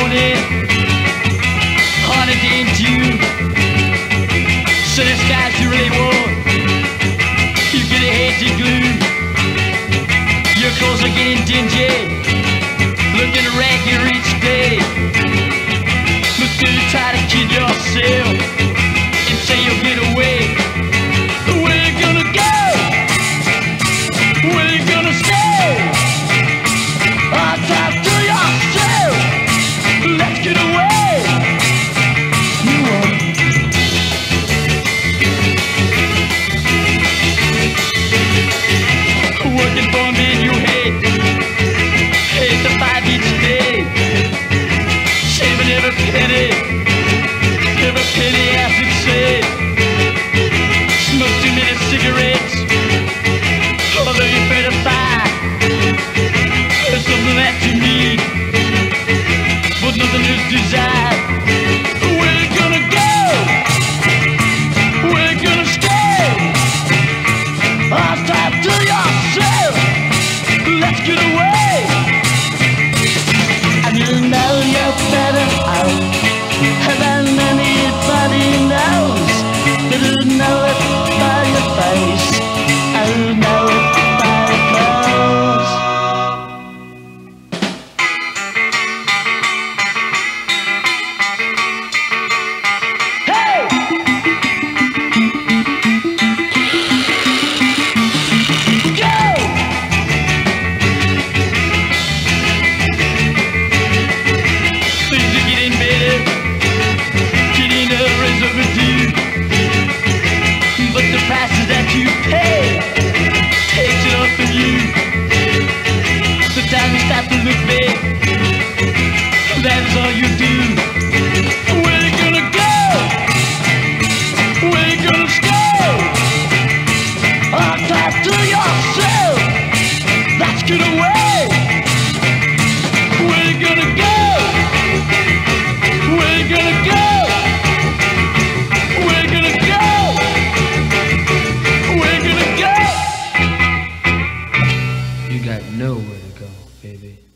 morning, holiday in June. Sunny skies you really want. You get a hazy gloom. Your clothes are getting dingy, looking ragged each day. But still you try to kid yourself and say you'll get away. Where you gonna go? Where you man you hate. Hate the five each day. Saving every penny. The time you to look big That's all you do We're gonna go? We're gonna go? To yourself That's gonna work baby.